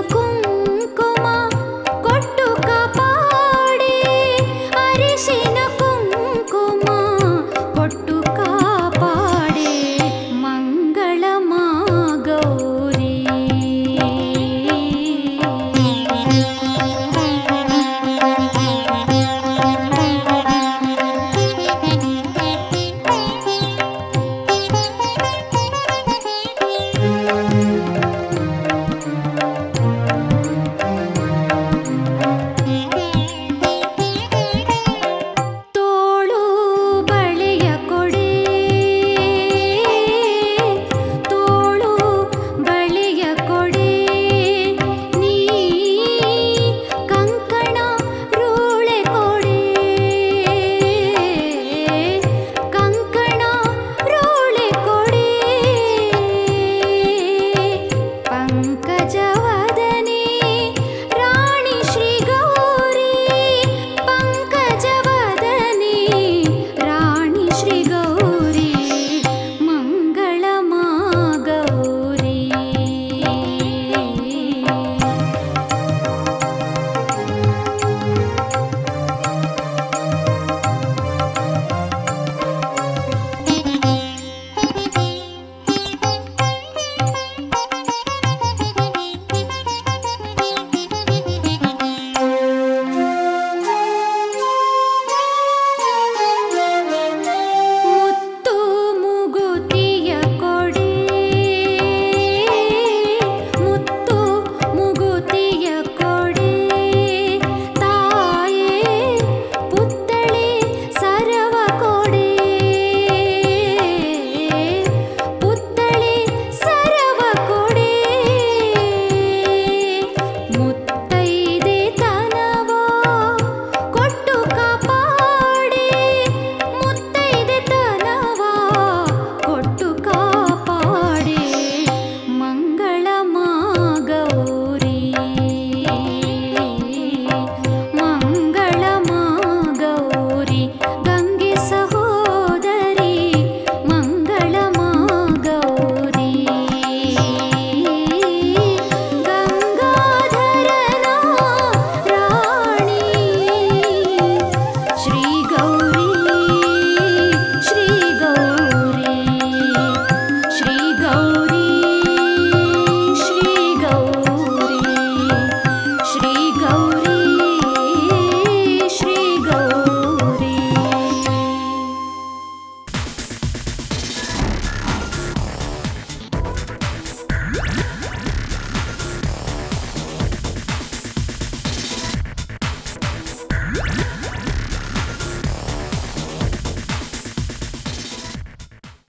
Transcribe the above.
compte.